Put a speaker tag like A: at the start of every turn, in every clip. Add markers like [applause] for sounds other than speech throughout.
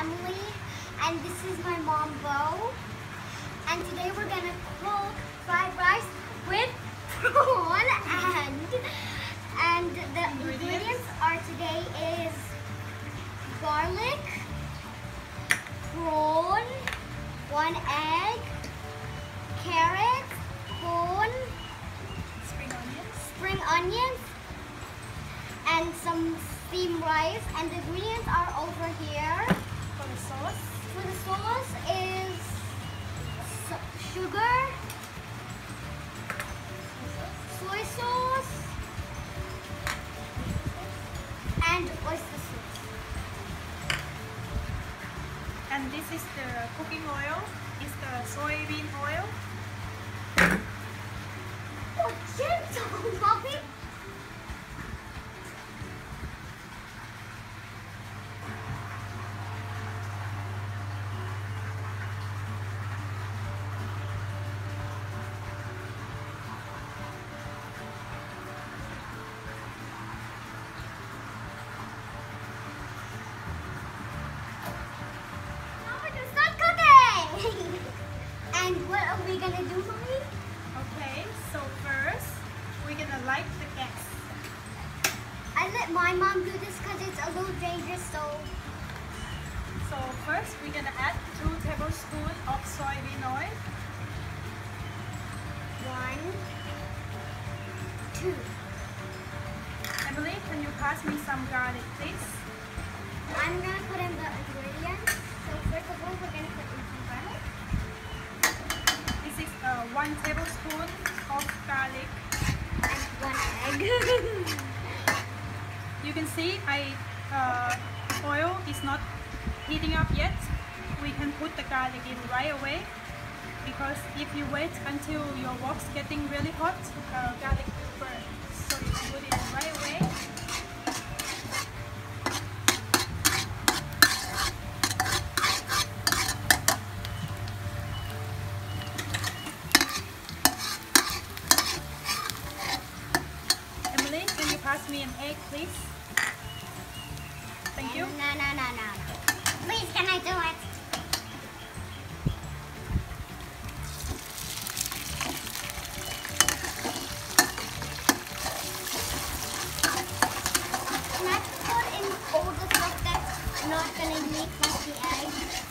A: Emily, and this is my mom, Bo. And today we're gonna cook fried rice with [laughs] prawn, and and the ingredients are today is garlic, prawn, one egg, carrots, corn,
B: Spring onions.
A: spring onions, and some steamed rice. And the ingredients are over here.
B: For the sauce.
A: For the sauce is sugar, soy sauce, and oyster sauce.
B: And this is the cooking oil. It's the soybean oil.
A: Oh, gentle, [laughs] mommy. We gonna do, mommy?
B: Okay, so first we're gonna light the gas.
A: I let my mom do this because it's a little dangerous, so
B: So first we're gonna add two tablespoons of soybean oil.
A: one, two.
B: Emily, can you pass me some garlic, please?
A: I'm gonna
B: 1 tablespoon of garlic
A: and 1 egg. [laughs]
B: you can see I uh, oil is not heating up yet. We can put the garlic in right away because if you wait until your wok's getting really hot, uh, garlic will burn. So you can put it right pass me an egg, please? Thank you.
A: No, no, no, no, no. Please, can I do it? Can I put in all the stuff that's not gonna make like the egg?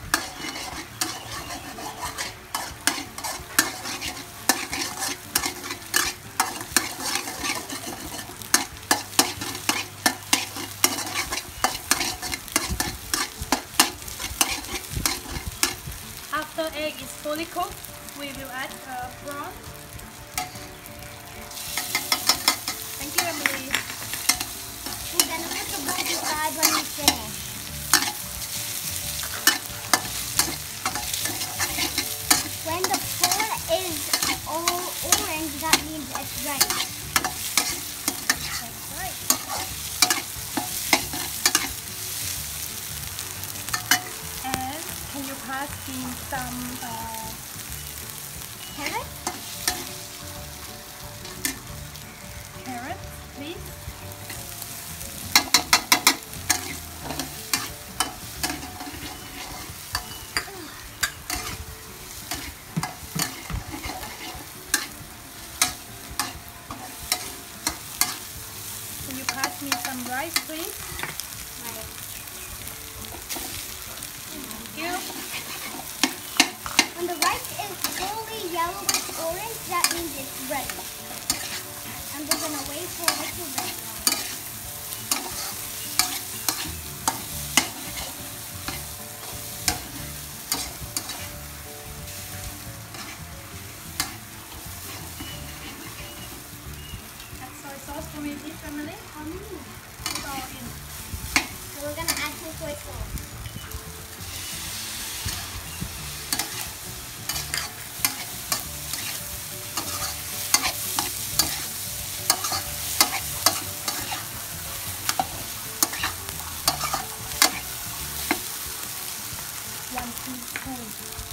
B: After egg is fully cooked, we will add uh, prawn. Thank you, Emily.
A: We're gonna the bowl aside when we finish. When the prawn is all orange, that means it's ready.
B: That's right. And pass me some uh,
A: Carrot?
B: carrots, please? Can you pass me some rice, please?
A: Right.
B: Thank you.
A: When the rice is fully yellowish orange, that means it's ready. And we're gonna wait for a little bit.
B: Add soy sauce for me, please, Emily.
A: How many?
B: Put all in.
A: So we're gonna add some soy sauce.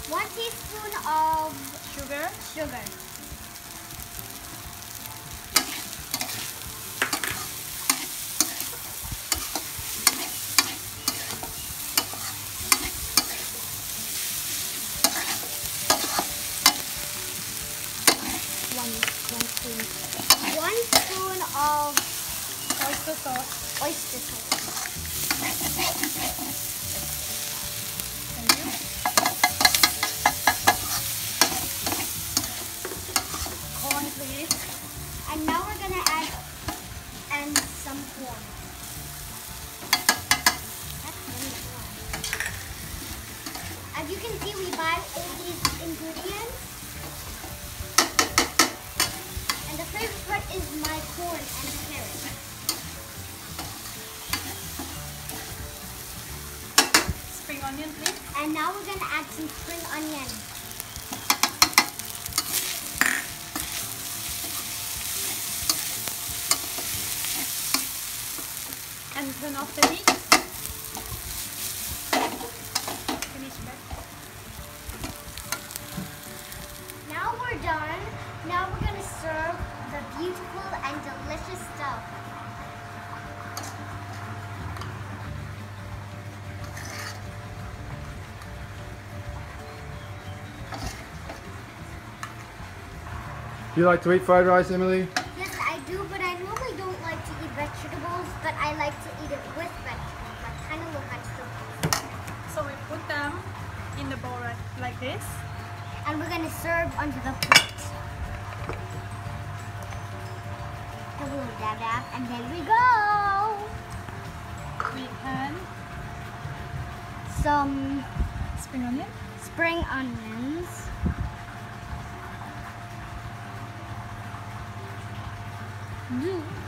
B: 1 teaspoon
A: of
B: sugar.
A: Sugar. One, one spoon. One spoon of oyster sauce. Oyster
B: sauce. Onion, please.
A: And now we're gonna add some spring onion.
B: And turn off the heat. Finish that.
A: Now we're done. Now we're gonna serve the beautiful and delicious stuff.
C: You like to eat fried rice, Emily?
A: Yes, I do, but I normally don't like to eat vegetables, but I like to eat it with vegetables, like kind of look vegetables.
B: So we put them in the bowl right, like this.
A: And we're gonna serve onto the plate. A little dab dab, and there we go.
B: We can
A: Some
B: spring onion.
A: spring onions. Mm.